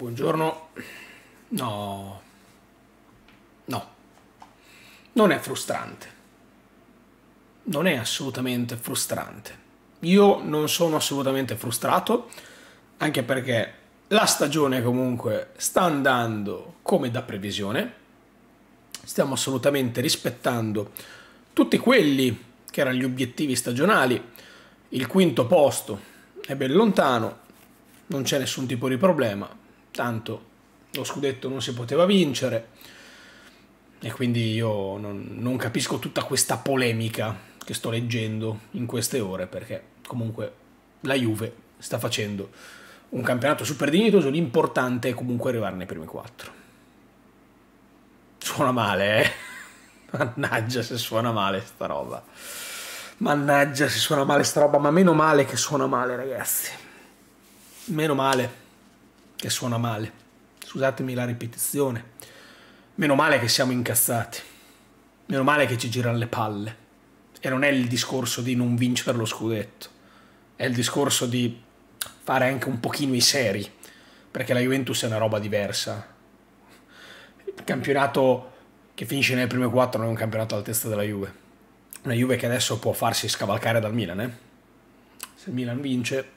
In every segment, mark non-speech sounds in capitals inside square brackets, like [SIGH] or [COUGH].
Buongiorno. No. No. Non è frustrante. Non è assolutamente frustrante. Io non sono assolutamente frustrato, anche perché la stagione comunque sta andando come da previsione. Stiamo assolutamente rispettando tutti quelli che erano gli obiettivi stagionali. Il quinto posto è ben lontano, non c'è nessun tipo di problema tanto lo scudetto non si poteva vincere e quindi io non, non capisco tutta questa polemica che sto leggendo in queste ore perché comunque la Juve sta facendo un campionato super dignitoso, l'importante è comunque arrivare nei primi quattro. Suona male, eh? [LAUGHS] Mannaggia se suona male sta roba. Mannaggia se suona male sta roba, ma meno male che suona male, ragazzi. Meno male che suona male. Scusatemi la ripetizione. Meno male che siamo incazzati. Meno male che ci girano le palle. E non è il discorso di non vincere lo scudetto. È il discorso di fare anche un pochino i seri. Perché la Juventus è una roba diversa. Il campionato che finisce nelle prime quattro non è un campionato all'altezza della Juve. Una Juve che adesso può farsi scavalcare dal Milan, eh? Se il Milan vince,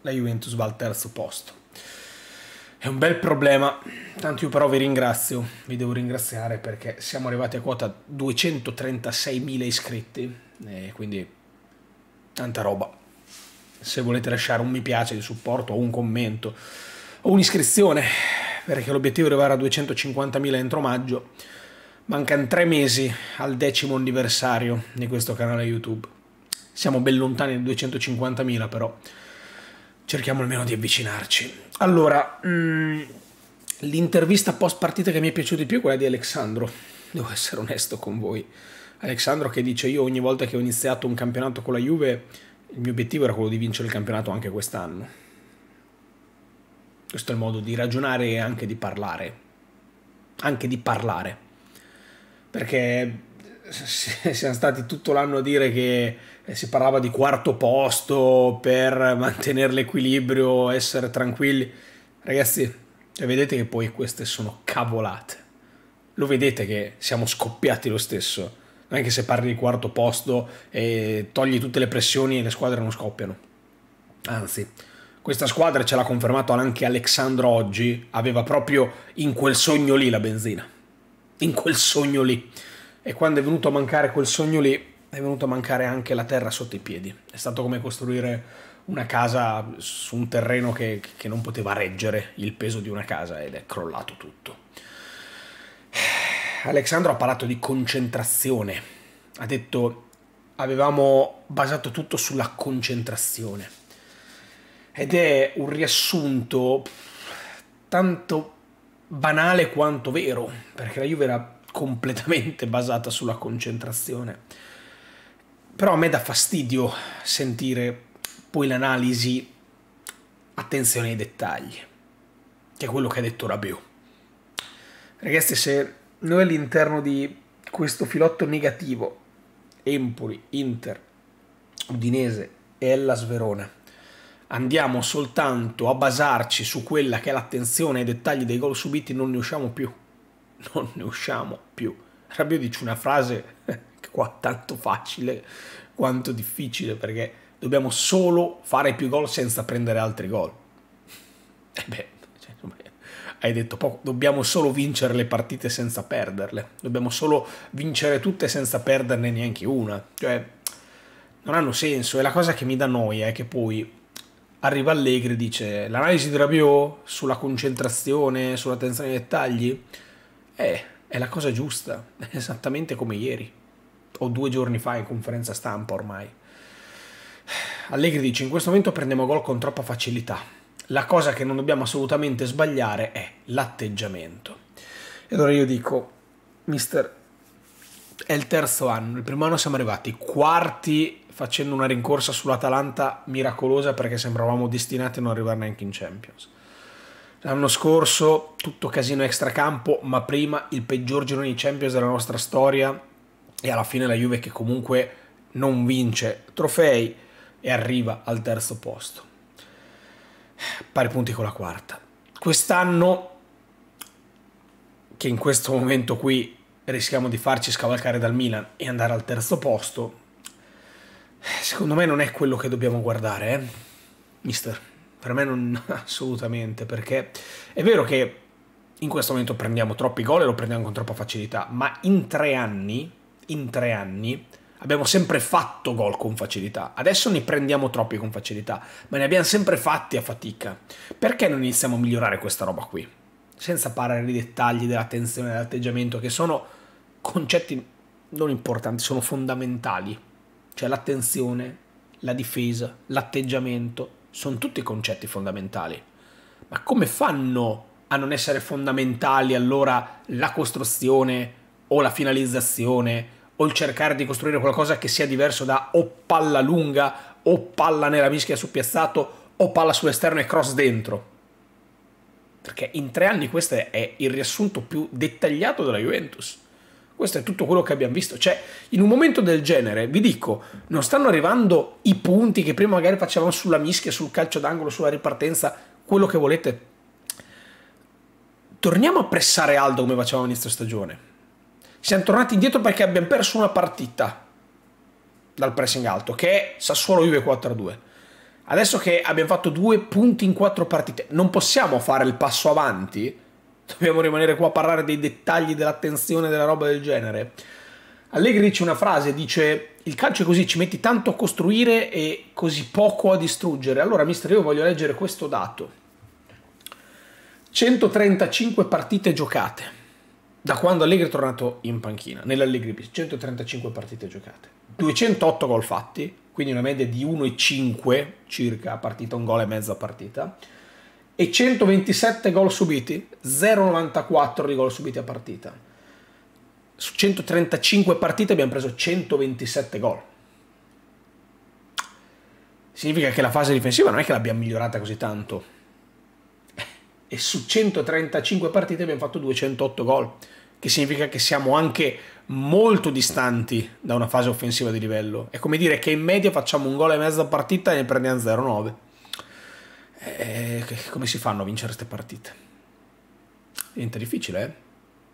la Juventus va al terzo posto. È un bel problema, tanto io però vi ringrazio, vi devo ringraziare perché siamo arrivati a quota 236.000 iscritti, e quindi tanta roba. Se volete lasciare un mi piace di supporto o un commento o un'iscrizione, perché l'obiettivo è arrivare a 250.000 entro maggio, mancano tre mesi al decimo anniversario di questo canale YouTube. Siamo ben lontani dai 250.000 però cerchiamo almeno di avvicinarci. Allora, mm, l'intervista post partita che mi è piaciuta di più è quella di Alexandro, devo essere onesto con voi. Alexandro che dice io ogni volta che ho iniziato un campionato con la Juve il mio obiettivo era quello di vincere il campionato anche quest'anno. Questo è il modo di ragionare e anche di parlare. Anche di parlare. Perché siamo stati tutto l'anno a dire che eh, si parlava di quarto posto per mantenere l'equilibrio, essere tranquilli. Ragazzi, vedete che poi queste sono cavolate. Lo vedete che siamo scoppiati lo stesso. Non è che se parli di quarto posto e togli tutte le pressioni e le squadre non scoppiano. Anzi, questa squadra ce l'ha confermato anche Alexandro oggi, aveva proprio in quel sogno lì la benzina. In quel sogno lì e quando è venuto a mancare quel sogno lì è venuto a mancare anche la terra sotto i piedi. È stato come costruire una casa su un terreno che, che non poteva reggere il peso di una casa ed è crollato tutto. Alexandro ha parlato di concentrazione, ha detto avevamo basato tutto sulla concentrazione ed è un riassunto tanto banale quanto vero, perché la Juve era completamente basata sulla concentrazione. Però a me dà fastidio sentire poi l'analisi attenzione ai dettagli, che è quello che ha detto Rabiot. Ragazzi, se noi all'interno di questo filotto negativo, Empoli, Inter, Udinese e Hellas Verona, andiamo soltanto a basarci su quella che è l'attenzione ai dettagli dei gol subiti, non ne usciamo più non ne usciamo più. Rabbio dice una frase [LAUGHS] qua tanto facile quanto difficile perché dobbiamo solo fare più gol senza prendere altri gol. E beh, cioè, hai detto poco, dobbiamo solo vincere le partite senza perderle, dobbiamo solo vincere tutte senza perderne neanche una. Cioè, non hanno senso e la cosa che mi dà noia è che poi arriva Allegri e dice l'analisi di Rabiot sulla concentrazione, sull'attenzione ai dettagli eh, è la cosa giusta, [LAUGHS] esattamente come ieri, o due giorni fa in conferenza stampa ormai. Allegri dice, in questo momento prendiamo gol con troppa facilità. La cosa che non dobbiamo assolutamente sbagliare è l'atteggiamento. E allora io dico, mister, è il terzo anno, il primo anno siamo arrivati quarti facendo una rincorsa sull'Atalanta miracolosa perché sembravamo destinati a non arrivare neanche in Champions. L'anno scorso tutto casino extracampo, ma prima il peggior girone di Champions della nostra storia e alla fine la Juve che comunque non vince trofei e arriva al terzo posto. Pari punti con la quarta. quest'anno, che in questo momento qui rischiamo di farci scavalcare dal Milan e andare al terzo posto, secondo me non è quello che dobbiamo guardare, eh? mister. Per me non [LAUGHS] assolutamente, perché è vero che in questo momento prendiamo troppi gol e lo prendiamo con troppa facilità, ma in tre anni, in tre anni, abbiamo sempre fatto gol con facilità. Adesso ne prendiamo troppi con facilità, ma ne abbiamo sempre fatti a fatica. Perché non iniziamo a migliorare questa roba qui? Senza parlare di dettagli dell'attenzione dell'atteggiamento, che sono concetti non importanti, sono fondamentali. Cioè l'attenzione, la difesa, l'atteggiamento, sono tutti concetti fondamentali. Ma come fanno a non essere fondamentali allora la costruzione o la finalizzazione o il cercare di costruire qualcosa che sia diverso da o palla lunga o palla nella mischia su piazzato o palla sull'esterno e cross dentro? Perché in tre anni questo è il riassunto più dettagliato della Juventus. Questo è tutto quello che abbiamo visto. Cioè, in un momento del genere, vi dico, non stanno arrivando i punti che prima magari facevamo sulla mischia, sul calcio d'angolo, sulla ripartenza, quello che volete. Torniamo a pressare alto come facevamo all'inizio stagione. Siamo tornati indietro perché abbiamo perso una partita dal pressing alto, che è Sassuolo Juve 4-2. Adesso che abbiamo fatto due punti in quattro partite, non possiamo fare il passo avanti Dobbiamo rimanere qua a parlare dei dettagli dell'attenzione della roba del genere. Allegri dice una frase, dice il calcio è così, ci metti tanto a costruire e così poco a distruggere. Allora, mister, io voglio leggere questo dato. 135 partite giocate da quando Allegri è tornato in panchina, nell'Allegri 135 partite giocate. 208 gol fatti, quindi una media di 1,5 circa a partita, un gol e mezzo a partita e 127 gol subiti, 0,94 di gol subiti a partita. Su 135 partite abbiamo preso 127 gol. Significa che la fase difensiva non è che l'abbiamo migliorata così tanto. E su 135 partite abbiamo fatto 208 gol, che significa che siamo anche molto distanti da una fase offensiva di livello. È come dire che in media facciamo un gol e mezzo a partita e ne prendiamo 0,9 eh, come si fanno a vincere queste partite? Diventa difficile, eh?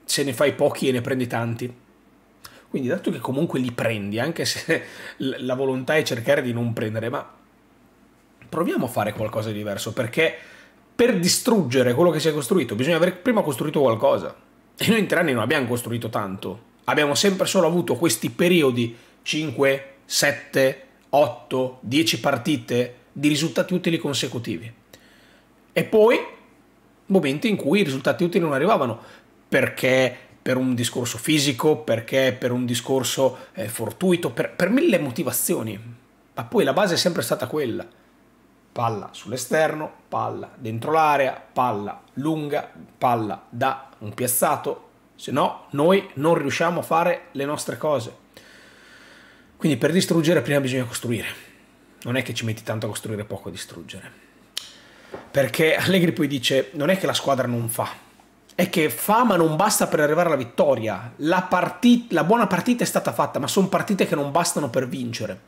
Se ne fai pochi e ne prendi tanti. Quindi, dato che comunque li prendi, anche se la volontà è cercare di non prendere, ma proviamo a fare qualcosa di diverso, perché per distruggere quello che si è costruito bisogna aver prima costruito qualcosa. E noi in tre anni non abbiamo costruito tanto. Abbiamo sempre solo avuto questi periodi 5, 7, 8, 10 partite di risultati utili consecutivi. E poi momenti in cui i risultati utili non arrivavano perché per un discorso fisico, perché per un discorso eh, fortuito, per, per mille motivazioni. Ma poi la base è sempre stata quella. Palla sull'esterno, palla dentro l'area, palla lunga, palla da un piazzato, se no noi non riusciamo a fare le nostre cose. Quindi per distruggere prima bisogna costruire. Non è che ci metti tanto a costruire poco a distruggere. Perché Allegri poi dice, non è che la squadra non fa, è che fa ma non basta per arrivare alla vittoria. La, la buona partita è stata fatta, ma sono partite che non bastano per vincere.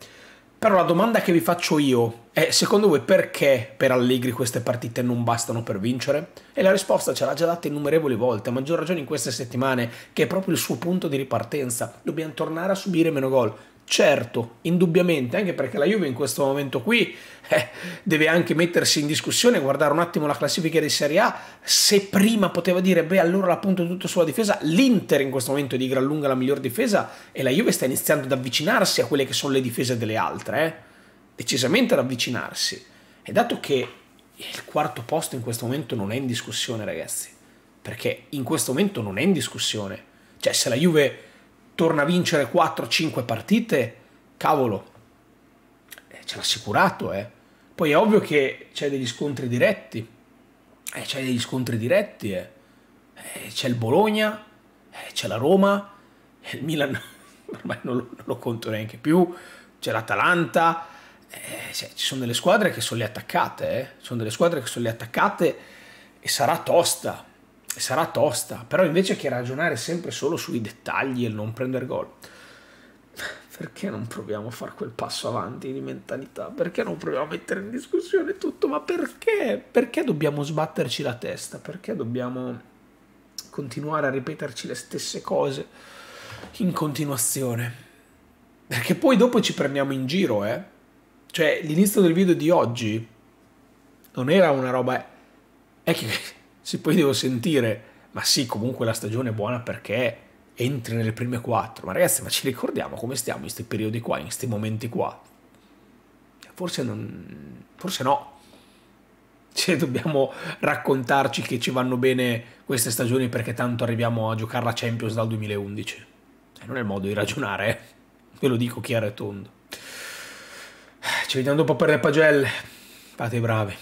Però la domanda che vi faccio io è, secondo voi perché per Allegri queste partite non bastano per vincere? E la risposta ce l'ha già data innumerevoli volte, a maggior ragione in queste settimane, che è proprio il suo punto di ripartenza. Dobbiamo tornare a subire meno gol. Certo, indubbiamente, anche perché la Juve in questo momento qui eh, deve anche mettersi in discussione, guardare un attimo la classifica di Serie A, se prima poteva dire, beh allora la punto tutto sulla difesa, l'Inter in questo momento è di gran lunga la miglior difesa e la Juve sta iniziando ad avvicinarsi a quelle che sono le difese delle altre, eh? decisamente ad avvicinarsi. E dato che il quarto posto in questo momento non è in discussione ragazzi, perché in questo momento non è in discussione, cioè se la Juve torna a vincere 4-5 partite, cavolo, eh, ce l'ha assicurato, eh. Poi è ovvio che c'è degli scontri diretti, eh, c'è degli scontri diretti, eh. eh c'è il Bologna, eh, c'è la Roma, il Milan [LAUGHS] ormai non lo, non lo conto neanche più, c'è l'Atalanta, cioè, ci sono delle squadre che sono le attaccate, eh. sono delle squadre che sono le attaccate e sarà tosta sarà tosta, però invece che ragionare sempre solo sui dettagli e non prendere gol, perché non proviamo a fare quel passo avanti di mentalità? Perché non proviamo a mettere in discussione tutto? Ma perché? Perché dobbiamo sbatterci la testa? Perché dobbiamo continuare a ripeterci le stesse cose in continuazione? Perché poi dopo ci prendiamo in giro, eh? Cioè, l'inizio del video di oggi non era una roba... È che se poi devo sentire, ma sì, comunque la stagione è buona perché entri nelle prime quattro. Ma ragazzi, ma ci ricordiamo come stiamo in questi periodi qua, in questi momenti qua? Forse non... Forse no. Cioè, dobbiamo raccontarci che ci vanno bene queste stagioni perché tanto arriviamo a giocare la Champions dal 2011. E non è il modo di ragionare, eh. Ve lo dico chiaro e tondo. Ci vediamo dopo per le pagelle. Fate i bravi.